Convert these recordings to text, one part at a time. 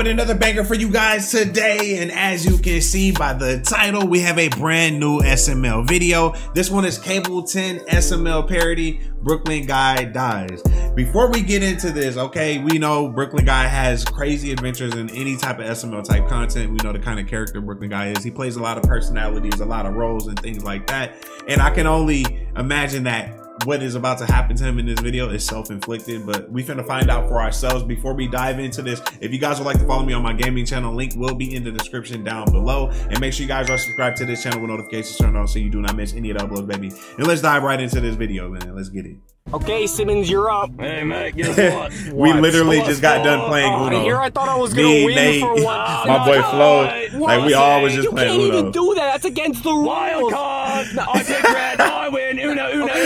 with another banger for you guys today. And as you can see by the title, we have a brand new SML video. This one is Kable10 SML parody, Brooklyn Guy Dies. Before we get into this, okay, we know Brooklyn Guy has crazy adventures in any type of SML type content. We know the kind of character Brooklyn Guy is. He plays a lot of personalities, a lot of roles and things like that. And I can only imagine that what is about to happen to him in this video is self-inflicted, but we finna find out for ourselves before we dive into this. If you guys would like to follow me on my gaming channel, link will be in the description down below. And make sure you guys are subscribed to this channel with notifications turned on so you do not miss any of the uploads, baby. And let's dive right into this video, man. Let's get it. Okay, Simmons, you're up. Hey, mate, guess what? we What? literally What's just got done playing Oh, Uno. here I thought I was gonna Me, win Nate, for once. my boy Flo. What? Like we all was just You playing can't even do that. That's against the Wild rules. card! I pick red, I win!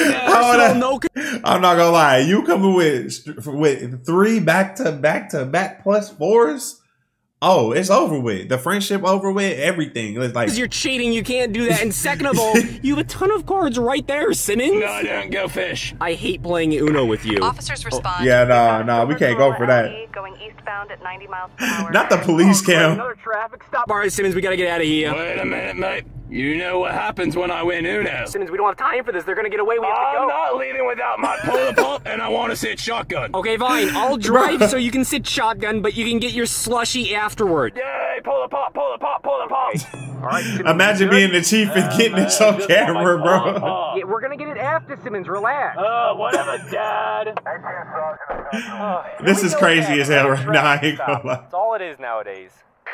So I'm not gonna lie. You coming with with three back to back to back plus fours? Oh, it's over with. The friendship over with. Everything. It's like you're cheating. You can't do that. And second of all, you have a ton of cards right there, Simmons. No, I don't go fish. I hate playing Uno with you. Officers oh, respond. yeah, nah, nah. We can't go for that. Going eastbound at 90 miles per hour. Not the police oh, cam. Another traffic stop. All right, Simmons, we gotta get out of here. Wait a minute, mate. You know what happens when I win Uno. Simmons, we don't have time for this. They're gonna get away. We have I'm go. not leaving without my polar pop, and I want to sit shotgun. Okay, fine. I'll drive so you can sit shotgun, but you can get your slushy afterward. Yay, polar pop, polar pop, polar pop! All right, Imagine being the chief and getting this on camera, want my bro. pop. Yeah, we're gonna get it after Simmons. Relax. Uh, whatever, Dad. This is crazy as hell right now. I ain't gonna lie. That's all it is nowadays.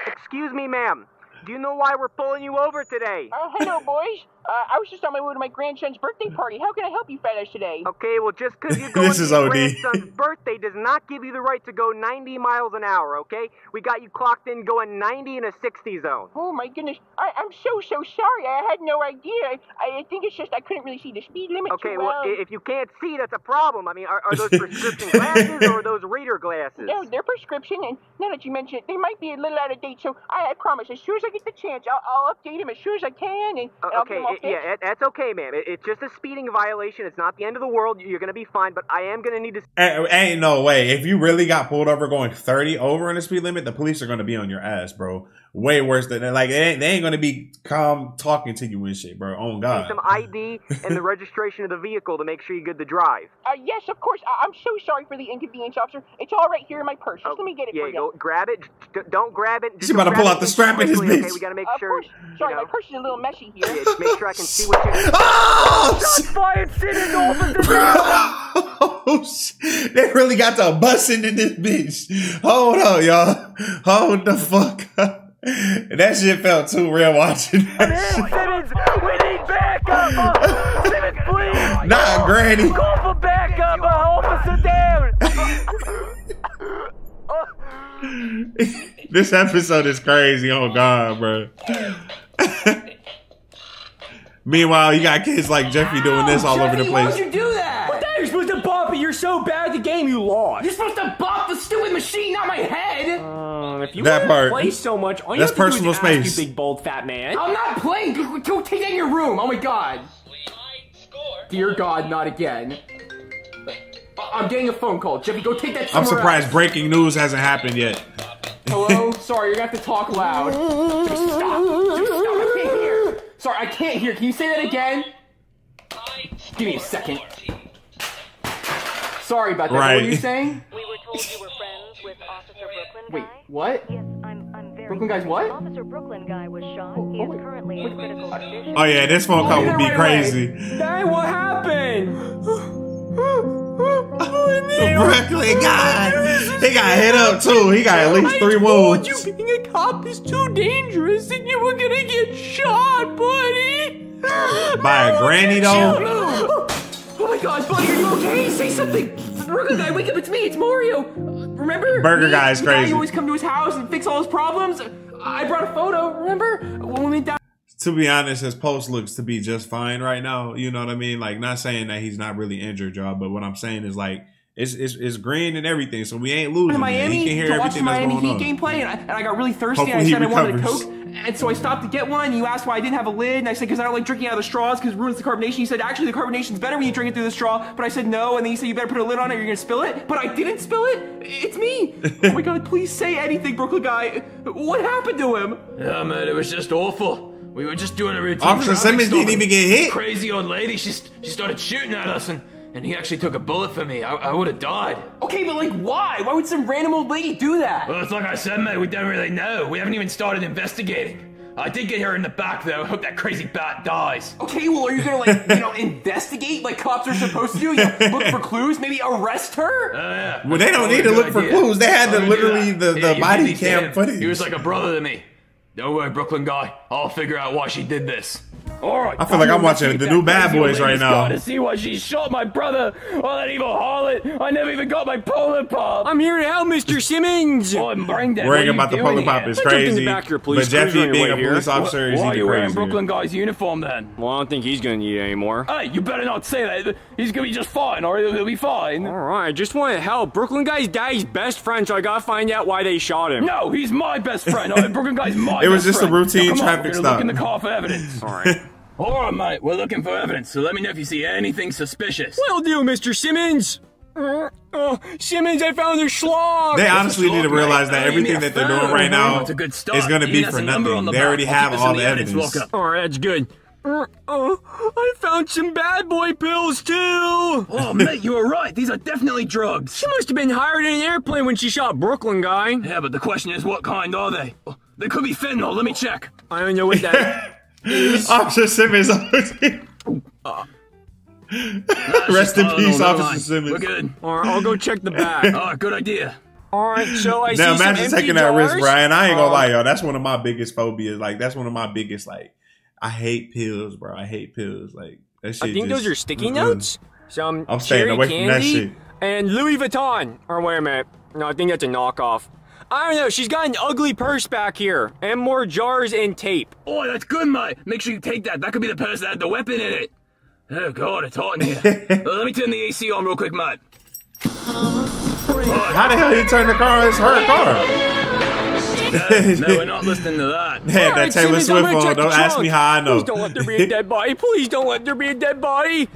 Excuse me, ma'am. Do you know why we're pulling you over today? Oh, hello, boys. Uh, I was just on my way to my grandson's birthday party. How can I help you fellas today? Okay, well, just because you're going This to is your OD. grandson's birthday does not give you the right to go 90 miles an hour, okay? We got you clocked in going 90 in a 60 zone. Oh my goodness, I, I'm so so sorry. I had no idea. I, I think it's just I couldn't really see the speed limit Okay, too well, well. if you can't see, that's a problem. I mean, are, are those prescription glasses or are those reader glasses? no, they're prescription, and now that you mention it, they might be a little out of date. So I, I promise, as soon as I get the chance, I'll, I'll update him as soon as I can, and, Uh, and I'll okay, get them all i- yeah, it- that's okay, ma'am. It, it's just a speeding violation. It's not the end of the world. You're gonna be fine, but I am gonna need to. Ain't, ain't no way. If you really got pulled over going 30 over in the speed limit, the police are gonna be on your ass, bro. Way worse than like they ain't, they ain't gonna be calm talking to you and shit, bro. On Need God. some ID and the registration of the vehicle to make sure you're good to drive. Uh, yes, of course. I, I'm so sorry for the inconvenience, officer. It's all right here in my purse. Just let me get it yeah, for you. go grab it. D- don't grab it. She about to pull out the strap in his quickly, bitch. Okay, we gotta make Of sure. course. Sorry, you know, my purse is a little messy here. yeah, just make sure I can see what you. Oh, shit. Fired Simmons officer. oh, shit. They really got the busting in this bitch. Hold on, y'all. Hold the fuck up. That shit felt too real watching that shit. Simmons, we need backup. Uh, Simmons, please. Nah, Granny. Call for backup. Uh, officer down. This episode is crazy. Oh God, bro. Meanwhile, you got kids like Jeffy doing this all over the place. Why'd you do that? What the hell? You're supposed to bop it. You're so bad at the game. You lost. You're supposed to bop the stupid machine, not my head. Uh, if you That part. play so much, all you That's have to personal do is ask, space. you big bold fat man. I'm not playing. Go, go take that in your room. Oh my god. Dear God, not again. I- I'm getting a phone call. Jeffy, go take that I'm surprised else. breaking news hasn't happened yet. Hello? Sorry, you're gonna have to talk loud. Jeffy, stop. Jeffy, stop. I can't hear. Sorry, I can't hear. Can you say that again? Give me a second. Sorry about that. What were you saying? We were told you were friends with Officer Brooklyn Wait, Guy. what? Yes, I'm, I'm very Brooklyn Guy's what? Officer Brooklyn Guy was shot. Oh, he oh, is wait, currently wait, in critical condition. Oh yeah, this phone call would be Right away. crazy. Hey, what happened? Oh, Brooklyn guy, he got hit up too. He got at least three wounds. you being a cop is too dangerous and you were gonna get shot, buddy. By a granny though. Oh my god, buddy, are you okay? Say something! Burger guy, wake up, it's me, it's Mario! Remember? Burger Me, Guy's the guy crazy. You always come to his house and fix all his problems? I brought a photo, remember? When we went down To be honest, his post looks to be just fine right now. You know what I mean? Like, not saying that he's not really injured, y'all, but what I'm saying is like, It's, it's it's green and everything, so we ain't losing. in man. Miami He can hear to watch everything the Miami Heat on. gameplay, and I, and I got really thirsty. Hopefully and I said I wanted a. Coke, and so I stopped to get one. You asked why I didn't have a lid, and I said because I don't like drinking out of the straws because it ruins the carbonation. You said actually the carbonation's better when you drink it through the straw, but I said no, and then you said you better put a lid on it or you're gonna spill it. But I didn't spill it. It's me. oh my god! Please say anything, Brooklyn guy. What happened to him? Yeah, man, it was just awful. We were just doing a routine. Officer Simmons didn't even get hit. Crazy old lady, she she started shooting at us, and and he actually took a bullet for me. I, I would have died. Okay, but like why? Why would some random old lady do that? Well, it's like I said, mate. We don't really know. We haven't even started investigating. I did get her in the back, though. I hope that crazy bat dies. Okay, well, are you gonna like, you know, investigate like cops are supposed to do? You know, look for clues, maybe arrest her? Oh, yeah. Well, they don't need to a good look for clues. They had the don't we do literally the, the Yeah, you body did these to cam footage. He was like a brother to me. Don't worry, Brooklyn guy. I'll figure out why she did this. All right. I feel like I'm watching the new Bad Boys right now. To see why she shot my brother. Oh, that evil harlot. I never even got my polar pop. I'm here to help, Mr. Simmons. Oh, I'm brain dead. Worrying What are about the you doing polar pop here? is I jumped in the crazy. back of your police But Jeffy cruiser on being way a here. police officer is Why are you wearing crazier. Brooklyn guy's uniform then? Well, I don't think he's gonna need it anymore. Hey, you better not say that. He's gonna be just fine, or he'll he'll be fine. All right, just want to help. Brooklyn guy's daddy's best friend, so I gotta find out why they shot him. No, he's my best friend. Brooklyn guy's my It was best just a routine Now, come on, traffic we're gonna stop. Look in the car for evidence. All right. All right, mate. We're looking for evidence, so let me know if you see anything suspicious. Will do, Mr. Simmons. Uh, oh, Simmons, I found a schlog. They honestly Look, need to mate, realize that uh, everything need that they're doing right now a good start. is going to be for a number on nothing. the They already have all the the evidence evidence. All right, that's good. Uh, oh, I found some bad boy pills too. Oh, mate, you were right. These are definitely drugs. She must have been hired in an airplane when she shot Brooklyn guy. Yeah, but the question is, what kind are they? Oh, They could be fentanyl. Let me check. I don't know what that is. Officer Simmons. Rest in peace, Officer mind. Simmons. We're good. All right, I'll go check the back. All right, good idea. All right, so I Now see some imagine empty taking that risk. Brian. I ain't gonna Um, lie, yo. That's one of my biggest phobias. Like that's one of my biggest like. I hate pills, bro. I hate pills. Like that shit. I think just- those are sticky Mm-mm. notes. Some I'm staying cherry away from that candy shit. And Louis Vuitton. Or wait a minute. No, I think that's a knockoff. I don't know. She's got an ugly purse back here, and more jars and tape. Oh, that's good, mate. Make sure you take that. That could be the purse that had the weapon in it. Oh, God, it's hot in here. Uh, let me turn the AC on real quick, mate. How the hell you turn the car? It's her car. No, we're not listening to that. They had that Taylor Swift gonna on. check the Don't ask me how I know. Please don't let there be a dead body. Please don't let there be a dead body.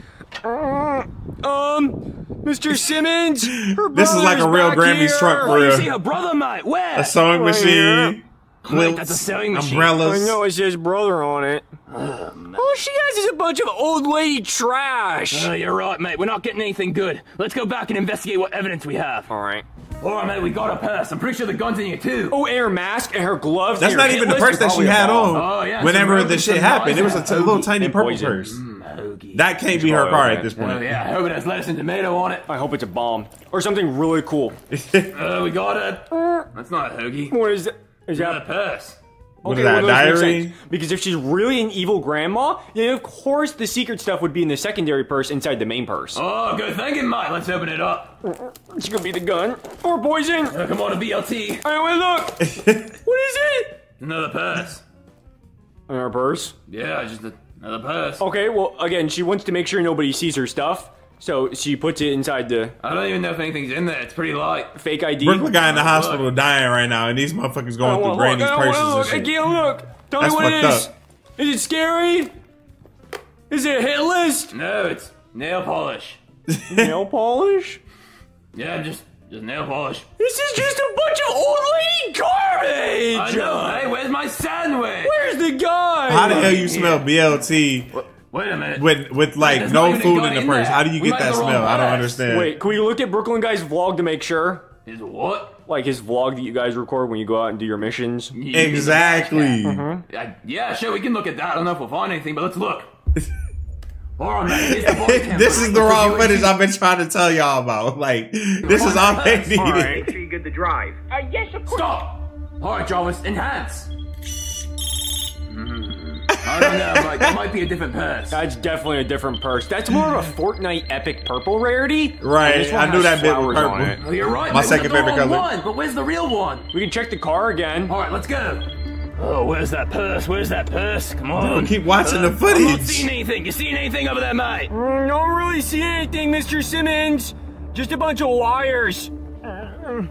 Um, Mr. Simmons. her This is like a real back Grammy's here. truck Oh, for you real. see her brother, mate. Where? A sewing Right machine. Wait, that's a sewing machine. Umbrellas. I know it says brother on it. Oh, All she has is a bunch of old lady trash. Oh, you're right, mate. We're not getting anything good. Let's go back and investigate what evidence we have. All right. All right, mate, we got a purse. I'm pretty sure the gun's in here, too. Oh, and her mask and her gloves. That's not even the purse that she had on. Oh, yeah, Whenever roses, the shit happened, it was a little tiny purple purse. Hoagie. That can't be her car at this point. Oh, yeah, I hope it has lettuce and tomato on it. I hope it's a bomb or something really cool. Uh, we got it. That's not a hoagie. What is that? Is Got a purse. What okay? is that, well, those diary? Because if she's really an evil grandma, then of course the secret stuff would be in the secondary purse inside the main purse. Oh, good thinking, Mike. Let's open it up. It's gonna be the gun or poison. Uh, come on, a BLT. I wait, look. what is it? Another purse. Another purse. Yeah, just a, another purse. Okay. Well, again, she wants to make sure nobody sees her stuff, so she puts it inside the I don't even know if anything's in there. It's pretty light. fake ID. Brooklyn guy in the hospital dying right now, and these motherfuckers going through wanna Granny's look. I don't purses wanna and look. I shit. can't look. Tell That's me what it fucked is. up. Is it scary? Is it a hit list? No, it's nail polish. Nail polish? Yeah, just just nail polish. This is just a bunch of old lady garbage. I know. Hey, where's my sandwich? Where's the guy? How the hell you smell BLT Wait a minute. with with like There's no not even a food in the in purse? there. How do you We get that have the wrong smell? I don't understand. Wait, can we look at Brooklyn guy's vlog to make sure? His what? Like his vlog that you guys record when you go out and do your missions. Exactly. Uh, yeah, sure, we can look at that. I don't know if we'll find anything, but let's look. Alright, man, the this is the wrong review it. footage I've been trying to tell y'all about. Like, this is all they needed. Make sure you get the drive. Uh, yes, of course. Stop! Alright, Jarvis, enhance! I don't know, Mike. That might be a different purse. That's definitely a different purse. That's more of a Fortnite epic purple rarity. Right, And this I knew that bit was flowers on purple. it. Oh, you're right. My second the favorite color. One, but where's the real one? We can check the car again. Alright, let's go. Oh, where's that purse? Where's that purse? Come on. Keep watching the uh, I'm not footage. seeing anything. You seeing anything over there, mate? Mm, Don't really see anything, Mr. Simmons. Just a bunch of wires. Uh, um,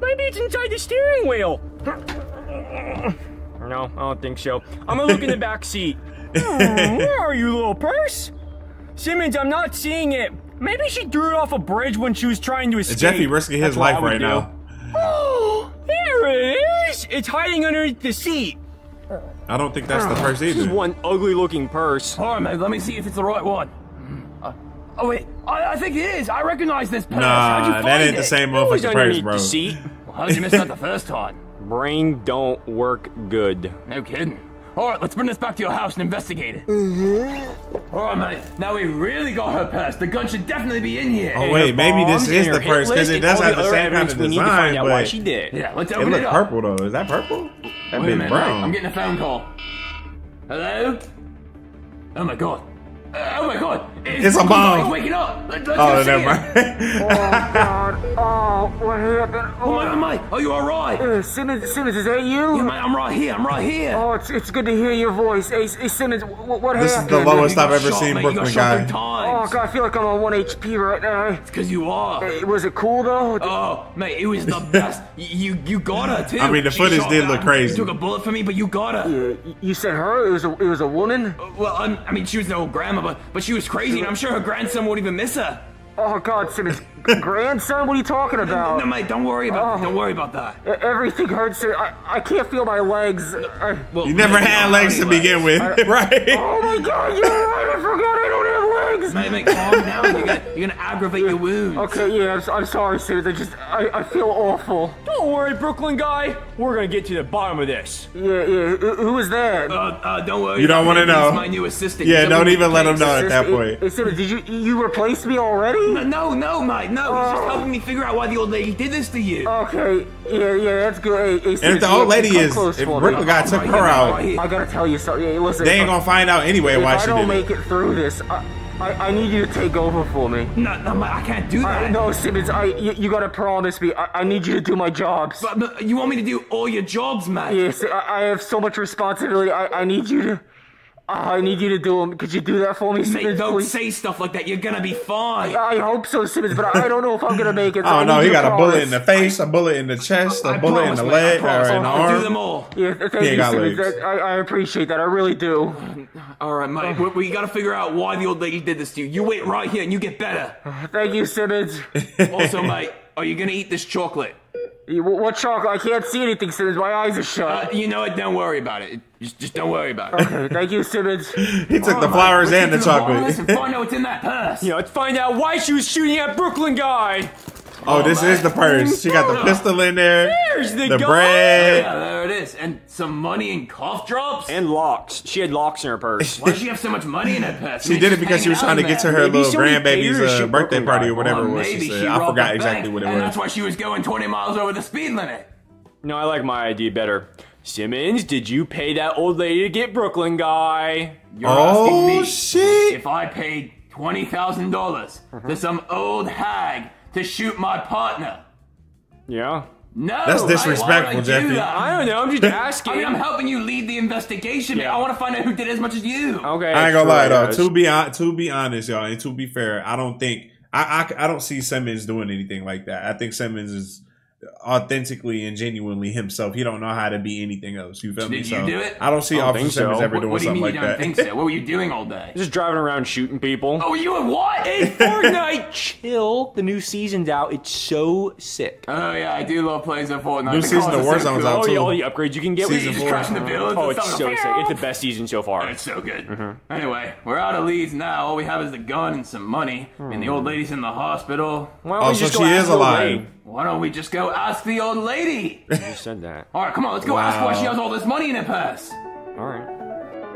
maybe it's inside the steering wheel. No, I don't think so. I'm gonna look in the back seat. Hmm, where are you, little purse? Simmons, I'm not seeing it. Maybe she threw it off a bridge when she was trying to escape. Jeffy risking his That's what I life right do. now. Oh, there it is. It's hiding underneath the seat. I don't think that's the purse This is one ugly looking purse. All right, mate. Let me see if it's the right one. Uh, oh wait, I, I think it is. I recognize this purse. How'd you Nah, find that ain't it? the same It was motherfucking purse, underneath bro. the seat. Well, how'd you miss that the first time? Brain don't work good. No kidding. All right, let's bring this back to your house and investigate it. Mm-hmm. All right, mate. Now we really got her purse. The gun should definitely be in here. Oh wait, maybe this is the her hit purse because it does have the same kind evidence of we need to design, find out why she did. Yeah, let's it open look it up. purple though. Is that purple? That Wait a big minute, mate. I'm getting a phone call. Hello? Oh my god. Uh, oh my god. It's a bomb. Boy's waking up. Let, let's Oh, go see never it. mind. Oh, what happened? Oh my, oh my. Are you alright? Uh, Simmons, Simmons, is that you? Yeah, mate, I'm right here. I'm right here. Oh, it's, it's good to hear your voice. Hey, hey Simmons, what, what This is the lowest I've ever shot, seen mate. You got Brooklyn guy. three Oh, times. God, I feel like I'm on 1 HP right now. It's because you are. Hey, was it cool, though? Oh, mate, it was the best. you you you got her too. I mean, the She footage did look crazy. You took a bullet for me, but you got her. Yeah, you said her? It was a, it was a woman? Well, I'm, I mean, she was an old grandma, but but she was crazy, and I'm sure her grandson won't even miss her. Oh, God, Simmons. Grandson? What are you talking about? No, mate, don't worry about Oh. don't worry about that. Everything hurts. I, I can't feel my legs. I, Well, You never had legs to anyway. begin with, right? oh, my God, you're right. I forgot I don't have legs. Mate, mate, calm down. You're gonna, you're gonna aggravate your wounds. Okay, yeah, I'm, s- I'm sorry, Simmons. I just, I, I feel awful. Don't worry, Brooklyn guy. We're gonna get to the bottom of this. Yeah, yeah. Who, who that? Uh, uh, don't worry. You don't wanna him. He's know. my new assistant. Yeah, don't even let him know at that point. hey, did you, you replaced me already? No, no, mate, no. He's just Oh. helping me figure out why the old lady did this to you. Okay, yeah, yeah, that's good. Hey, hey, And if the old lady is, close if for me. Guy took oh her here, out. I gotta tell you something. Hey, listen, they ain't uh, gonna find out anyway why she if why I she don't make it. it through this, I, I, I need you to take over for me. No, no, I can't do that. I, no, Simmons, I, you, you gotta promise me. I, I need you to do my jobs. But, but you want me to do all your jobs, man? Yes, I, I have so much responsibility. I, I need you to. I need you to do them. Could you do that for me, Mate, Simmons? don't please? say stuff like that. You're gonna be fine. I hope so, Simmons, but I don't know if I'm gonna make it. so Oh I no, he you to got a bullet in the face, a bullet in the chest, a I bullet in the leg I or in the I'll do them all. Yeah, thank He ain't you, got Simmons. legs. I, I appreciate that. I really do. All right, mate. Oh. we, we gotta figure out why the old lady did this to you. You wait right here and you get better. Thank you, Simmons. Also, mate, are you gonna eat this chocolate? You- What what chocolate? I can't see anything, Simmons. My eyes are Uh, shut. you know what? Don't worry about it. Just, just don't worry about it. Okay, thank you, Simmons. He took the flowers and the chocolate. Let's chocolate. find out what's in that purse. You know, let's find out why she was shooting at Brooklyn guy. Oh, this is the purse. She got the pistol in there, There's the, the gun. bread. Yeah, there it is. And some money and cough drops. And locks. She had locks in her purse. Why does she have so much money in her purse? She Maybe did it because she was trying to get to her. Maybe little somebody paid grandbaby's uh, birthday party or whatever Or it was. maybe She she. I forgot exactly what it And was. that's why she was going 20 miles over the speed limit. No, I like my idea better. Simmons, did you pay that old lady to get Brooklyn guy? You're asking Oh me shit! if I paid twenty thousand dollars to some old hag to shoot my partner. Yeah. No, That's disrespectful, would I do Jeffy. that? I don't know. I'm just asking. I mean, I'm helping you lead the investigation. Yeah. I want to find out who did as much as you. okay. I ain't gonna lie though. To be hon- to be honest, y'all, and to be fair, I don't think I, I I don't see Simmons doing anything like that. I think Simmons is authentically and genuinely himself. He don't know how to be anything else. You feel me? Did you So do it? I don't see I don't Officer think so. Ever What, doing what do you something mean like you don't that. think so? What were you doing all day? Just driving around shooting people. Oh, you and what? Fortnite chill. The new season's out. It's so sick. Oh yeah, I do love playing some Fortnite. New The season cars of are so cool. out Oh, too. yeah, all the upgrades you can get Season Just four. crashing the buildings. Oh, it's stuff. so sick. It's the best season so far. It's so good. Mm-hmm. Anyway, we're out of leads now. All we have is the gun and some money. And the old lady's in the hospital. Why don't Oh, we just she go ask is the old alive. Lady? Why don't we just go ask the old lady? You said that. All right, come on, let's go ask why she has all this money in her purse. All right.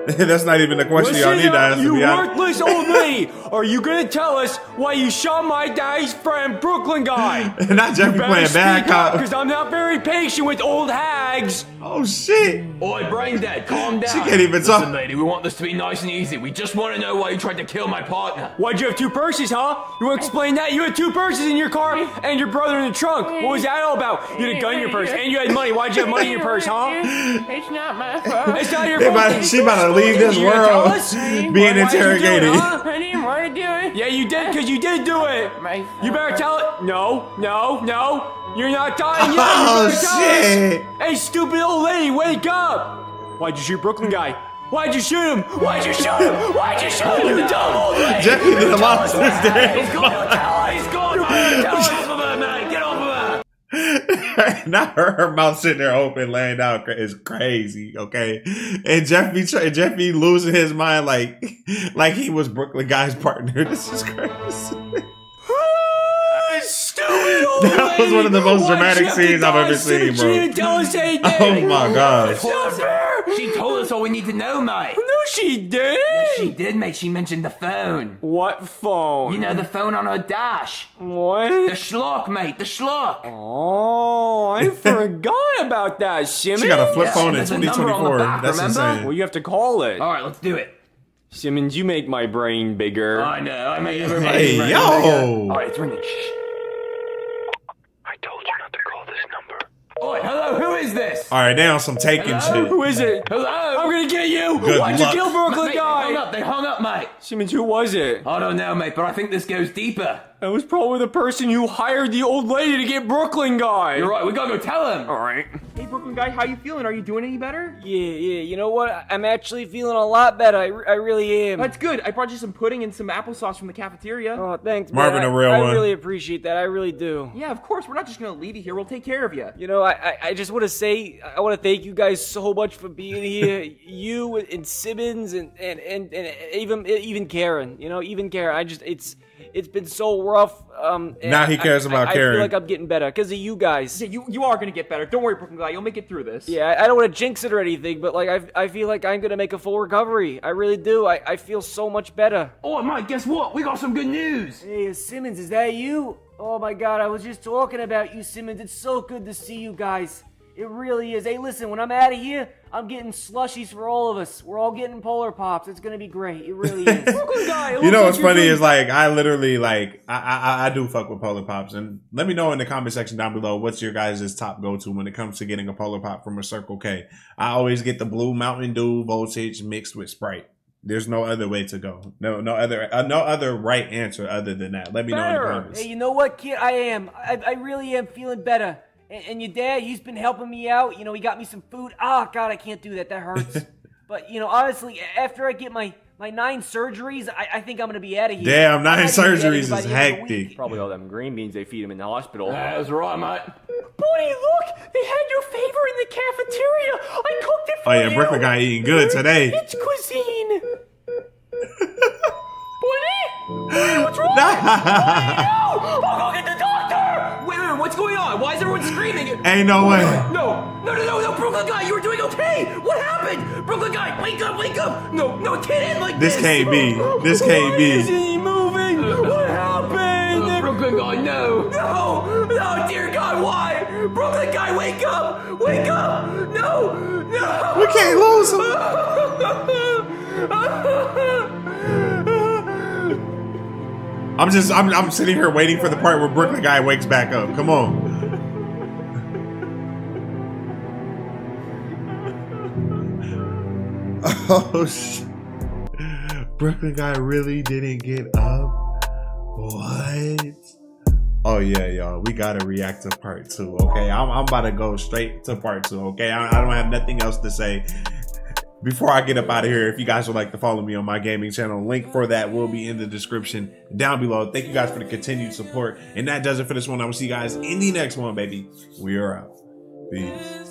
That's not even the question y'all need to ask. To you be honest. worthless old lady! Are you gonna tell us why you shot my daddy's friend, Brooklyn guy? And not Jeffy playing bad cop. because I'm not very patient with old hags. Oh shit! Oi, brain dead, calm down. She can't even Listen, talk. lady, we want this to be nice and easy. We just want to know why you tried to kill my partner. Why'd you have two purses, huh? You want to explain that? You had two purses in your car and your brother in the trunk. What was that all about? You had a gun in your purse and you had money. Why'd you have money in your purse, huh? It's not my fault. It's not your fault. about, she about to leave this You gonna tell world being Why- why'd you do it, interrogated. Huh? I didn't want to do it. Yeah, you did, because you did do it. My You better tell it. No, no, no. You're not dying yet. Oh, you better tell shit. Hey, stupid old lady, wake up. Why'd you shoot Brooklyn guy? Why'd you shoot him? Why'd you shoot him? Why'd you shoot him? You dumb old lady. Jeffy did a lot since He's then. gone. Tell her. He's gone. Tell her off of her, man. Get off of her. Not her, her mouth sitting there open, laying down is crazy. Okay, and Jeffy be try- Jeff be losing his mind like like he was Brooklyn guy's partner. This is crazy. That was one of the most dramatic you have to scenes I've ever seen, bro. She didn't tell us. Oh my gosh. It's not fair. She told us all we need to know, mate. No, she did. She did, mate. She mentioned the phone. What phone? You know, the phone on her dash. What? The schlock, mate. The schlock. Oh, I forgot about that, Simmons. She got a flip Yeah, phone in there's a number on the 2024. back, That's remember? insane. Well, you have to call it. All right, let's do it. Simmons, you make my brain bigger. I know. I made everybody. Hey ready. yo! All right, it's ringing. Shh. I told you not to call this number. Oi, hello. Who is this? All right, now some taking Hello? shit. Who is it? Hello. I'm gonna get you. Good Why'd luck. you kill Brooklyn Mate, they hung guy? up. They hung up, mate. Simmons, who was it? I don't know, mate, but I think this goes deeper. It was probably the person who hired the old lady to get Brooklyn guy. You're right. We gotta go tell him. All right. Hey, Brooklyn guy, how you feeling? Are you doing any better? Yeah, yeah. You know what? I'm actually feeling a lot better. I, re- I really am. That's good. I brought you some pudding and some applesauce from the cafeteria. Oh, thanks, Marvin, man. a real I, one. I really appreciate that. I really do. Yeah, of course. We're not just gonna leave you here. We'll take care of you. You know, I, I, I just want to say, I want to thank you guys so much for being here. you and Simmons and, and, and, and even even Karen. You know, even Karen. I just, it's it's been so rough. Um, and Now he cares I- about I, Karen. feel like I'm getting better because of you guys. Yeah, you you are gonna get better. Don't worry, Brooklyn guy. You'll make it through this. Yeah, I, I don't want to jinx it or anything, but like I, I feel like I'm gonna make a full recovery. I really do. I, I feel so much better. Oh, mate, guess what? We got some good news. Hey, Simmons, is that you? Oh my god, I was just talking about you, Simmons. It's so good to see you guys. It really is. Hey, listen, when I'm out of here, I'm getting slushies for all of us. We're all getting Polar Pops. It's gonna be great. It really is. Brooklyn guy. it You know what's funny is like I literally like I, I I- I do fuck with Polar Pops and let me know in the comment section down below what's your guys' top go to when it comes to getting a Polar Pop from a Circle K. I always get the blue Mountain Dew voltage mixed with Sprite. There's no other way to go. No no other uh, no other right answer other than that. Let me know in the comments. Hey, you know what, kid? I am. I, I really am feeling better. And, and your dad, he's been helping me out. You know, he got me some food. Oh, God, I can't do that. That hurts. but, you know, honestly, after I get my, my nine surgeries, I, I think I'm going to be out of here. Damn, nine not gonna be out of surgeries is by the end of the hectic. Probably all them green beans they feed him in the hospital. That's right, mate. Buddy, look! They had your favor in the cafeteria. I cooked it for you! Oh yeah, you. Brooklyn guy eating good today. It's cuisine. Buddy, Buddy, what's wrong? No! Going on? Why is everyone screaming? Ain't no way. No, no, no, no, no, Brooklyn guy, you were doing okay. What happened? Brooklyn guy, wake up, wake up. No, no, it can't end like This this. can't be. This can't Isn't be. he moving? Uh, what happened? Uh, Brooklyn guy, no. No, no, dear God, why? Brooklyn guy, wake up, wake up. No, no. We can't lose him. I'm just I'm I'm sitting here waiting for the part where Brooklyn guy wakes back up. Come on. Oh sh- Brooklyn guy really didn't get up. What? Oh yeah, y'all. We gotta react to part two. Okay, I'm, I'm about to go straight to part two. Okay, I, I don't have nothing else to say. Before I get up out of here, if you guys would like to follow me on my gaming channel, link for that will be in the description down below. Thank you guys for the continued support. And that does it for this one. I will see you guys in the next one, baby. We are out. Peace.